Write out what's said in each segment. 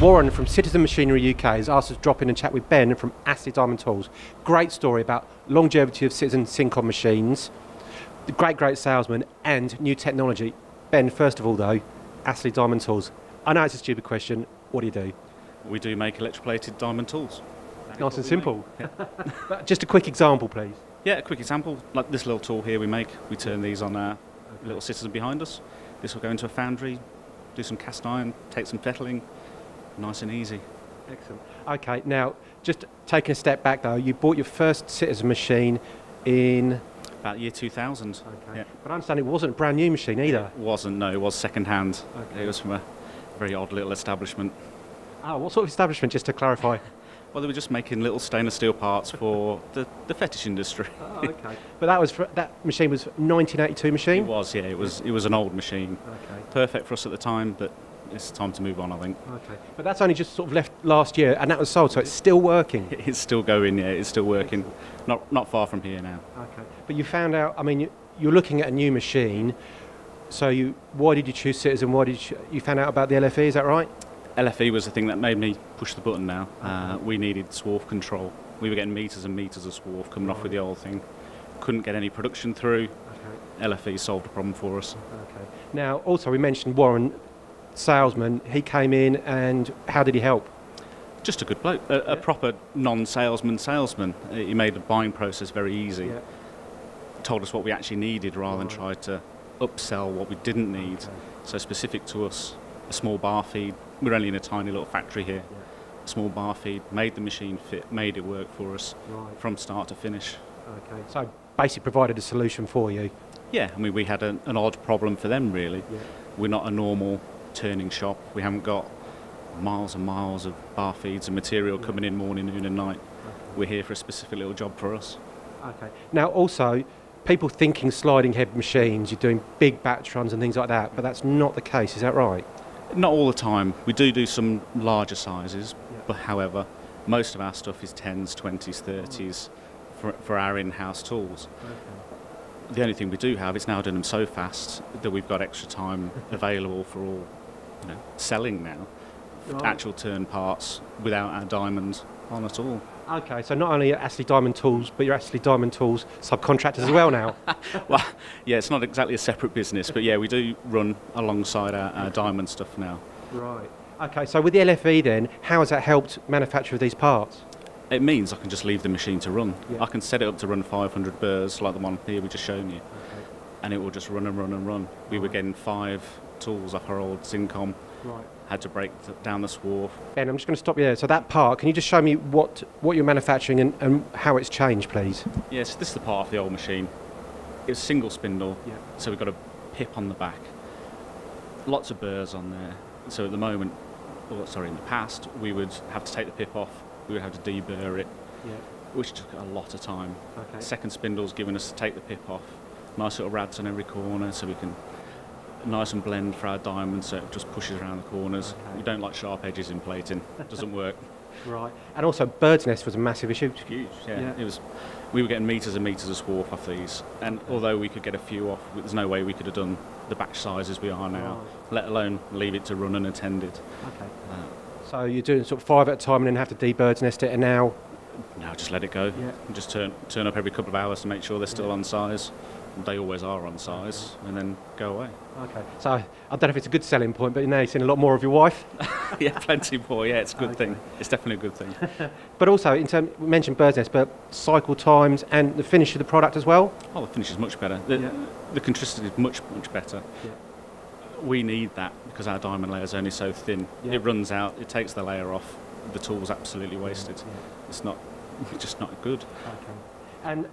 Warren from Citizen Machinery UK has asked us to drop in and chat with Ben from Astley Diamond Tools. Great story about longevity of Citizen Cincom machines, the great, great salesman, and new technology. Ben, first of all, though, Astley Diamond Tools. I know it's a stupid question. What do you do? We do make electroplated diamond tools. Nice and simple. But Just a quick example, please. Yeah, a quick example, like this little tool here we make, we turn these on our little citizen behind us. This will go into a foundry, do some cast iron, take some fettling, nice and easy. Excellent. Okay, now, just taking a step back, though, you bought your first Citizen machine in. About year 2000. Okay. Yeah. But I understand it wasn't a brand new machine either. It wasn't, no, it was second hand. Okay. It was from a very odd little establishment. Oh, what sort of establishment, just to clarify? Well, they were just making little stainless steel parts for the, the fetish industry. Oh, okay. But that was for, that machine was 1982 machine. It was, yeah, it was, it was an old machine. Okay. Perfect for us at the time, but it's time to move on, I think. Okay. But that's only just sort of left last year, and that was sold, so it's still working. It's still going, yeah, it's still working. Not, not far from here now. Okay. But you found out. I mean, you, you're looking at a new machine. So you, why did you choose Citizen? Why did you, you found out about the LFV? Is that right? LFV was the thing that made me push the button now. Uh, we needed swarf control. We were getting meters and meters of swarf coming off with the old thing. Couldn't get any production through. Okay. LFV solved the problem for us. Okay. Now, also we mentioned Warren, salesman. He came in, and how did he help? Just a good bloke, a, a proper non-salesman salesman. He made the buying process very easy. Told us what we actually needed rather than Right. try to upsell what we didn't need. Okay. So specific to us, a small bar feed. We're only in a tiny little factory here. Yeah. A small bar feed made the machine fit, made it work for us Right. from start to finish. Okay. So basically provided a solution for you. Yeah, I mean, we had an, an odd problem for them, really. Yeah. We're not a normal turning shop. We haven't got miles and miles of bar feeds and material coming in morning, noon, and night. We're here for a specific little job for us. Okay. Now, also, people thinking sliding head machines, you're doing big batch runs and things like that, but that's not the case. Is that right? Not all the time. We do do some larger sizes, Yeah. but however, most of our stuff is 10s, 20s, 30s for, for our in-house tools. The only thing we do have is now doing them so fast that we've got extra time available for all, you know, selling now. Right. Actual turn parts without our diamond on at all. Okay, so not only Astley Diamond Tools, but you're Astley Diamond Tools subcontractors as well now. well, yeah, it's not exactly a separate business, but yeah, we do run alongside our, our diamond stuff now. right. Okay, so with the LFV then, how has that helped manufacture these parts? It means I can just leave the machine to run. Yeah. I can set it up to run 500 burrs like the one here we just shown you, and it will just run and run and run. We were getting five tools off our old Cincom, Right. had to break th- down the swarf. Ben, I'm just going to stop you there. So that part, can you just show me what, what you're manufacturing and, and how it's changed, please? Yes, this is the part of the old machine. It's single spindle, Yeah. so we've got a pip on the back. Lots of burrs on there. So at the moment, or sorry, in the past, we would have to take the pip off. We would have to deburr it, Yeah. which took a lot of time. Okay. Second spindle's giving us to take the pip off. Nice little rads on every corner, so we can nice and blend for our diamonds, so it just pushes around the corners. Okay. We don't like sharp edges in plating. it Doesn't work. Right. And also, bird's nest was a massive issue. huge. Yeah. Yeah. It was. We were getting meters and meters of swarf off these, and although we could get a few off, there's no way we could have done the batch sizes we are now, Right. let alone leave it to run unattended. Okay. Uh, So you're doing sort of five at a time and then have to de-bird's nest it, and now. now just let it go. Yeah. And Just turn turn up every couple of hours to make sure they're still Yeah. on size. They always are on size, and then go away. Okay. So I don't know if it's a good selling point, but now you're seeing a lot more of your wife. yeah, plenty more. Yeah, it's a good Okay. thing. It's definitely a good thing. But also, in terms, we mentioned bird's nest, but cycle times and the finish of the product as well. Oh, the finish is much better. The, Yeah. the consistency is much much better. Yeah. we need that because our diamond layer is only so thin. Yeah. It runs out, it takes the layer off. The tool's absolutely wasted. It's not, it's just not good. Okay. And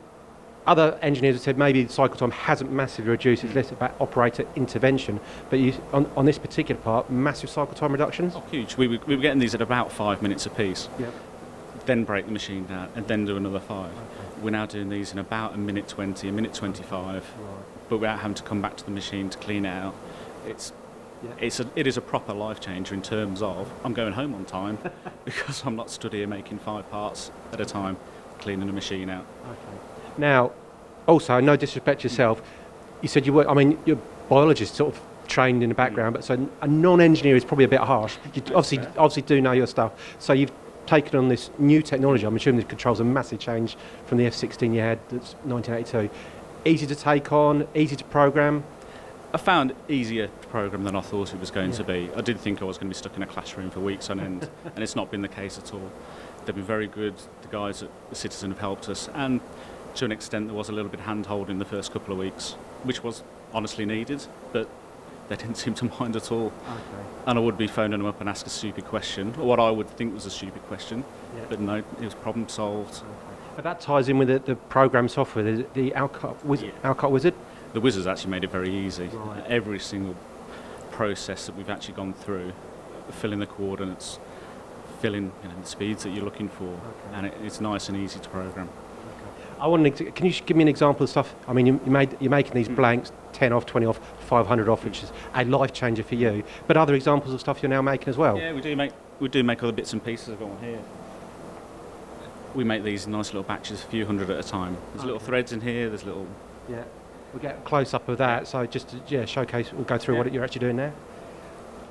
other engineers have said maybe cycle time hasn't massively reduced. It's less about operator intervention. But you, on, on this particular part, massive cycle time reductions. Oh, huge. We were, we were getting these at about five minutes a piece, Yep. then break the machine down, and then do another five. We're now doing these in about a minute 20, a minute 25, but without having to come back to the machine to clean it out. It's Yeah. it's a, it is a proper life changer in terms of I'm going home on time because I'm not stood here making five parts at a time, cleaning the machine out. Okay. Now, also, no disrespect to yourself, you said you were, I mean, you're a biologist, sort of trained in the background, but so a non-engineer is probably a bit harsh. You obviously, obviously do know your stuff. So you've taken on this new technology. I'm assuming the controls a massive change from the F16 you had. That's 1982. Easy to take on, easy to program. I found it easier to program than I thought it was going to be. I did think I was going to be stuck in a classroom for weeks on end, and it's not been the case at all. They've been very good. The guys at the Citizen have helped us, and to an extent, there was a little bit handhold in the first couple of weeks, which was honestly needed, but they didn't seem to mind at all. Okay. And I would be phoning them up and ask a stupid question, or what I would think was a stupid question, Yeah. but no, it was problem solved. But that ties in with the, the program software, the, the Alkart, Wiz- Yeah. Alkart Wizard. The Wizards actually made it very easy. Right. Every single process that we've actually gone through, filling the coordinates, filling you know, the speeds that you're looking for, and it, it's nice and easy to program. I want to, can you give me an example of stuff? I mean, you, you made, you're making these Mm. blanks, 10 off, 20 off, 500 off, which is a life changer for you. But other examples of stuff you're now making as well? Yeah, we do make we do make other bits and pieces. I've got one here. We make these nice little batches, a few hundred at a time. There's little threads in here. There's little. Yeah. We'll get a close up of that. So just to yeah, showcase, we'll go through Yeah. what you're actually doing there.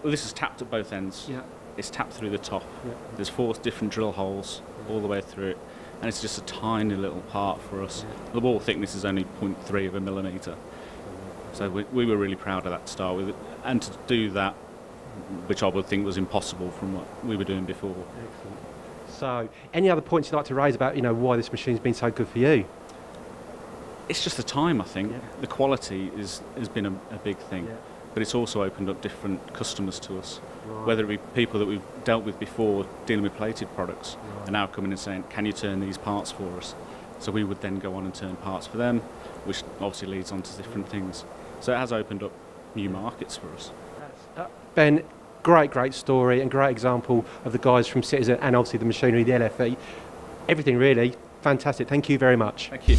Well, this is tapped at both ends. Yeah. It's tapped through the top. yeah. There's four different drill holes all the way through it, and it's just a tiny little part for us. The wall thickness is only 0.3 of a millimetre, so we, we were really proud of that to start with, and to do that, which I would think was impossible from what we were doing before. Excellent. So, any other points you'd like to raise about, you know, why this machine's been so good for you? It's just the time, I think. Yeah. The quality is has been a, a big thing, but it's also opened up different customers to us. Whether it be people that we've dealt with before dealing with plated products, Right. are now coming and saying, "Can you turn these parts for us?" So we would then go on and turn parts for them, which obviously leads on to different things. So it has opened up new markets for us. Ben, great, great story and great example of the guys from Citizen and obviously the machinery, the LFV. Everything really fantastic. Thank you very much. Thank you.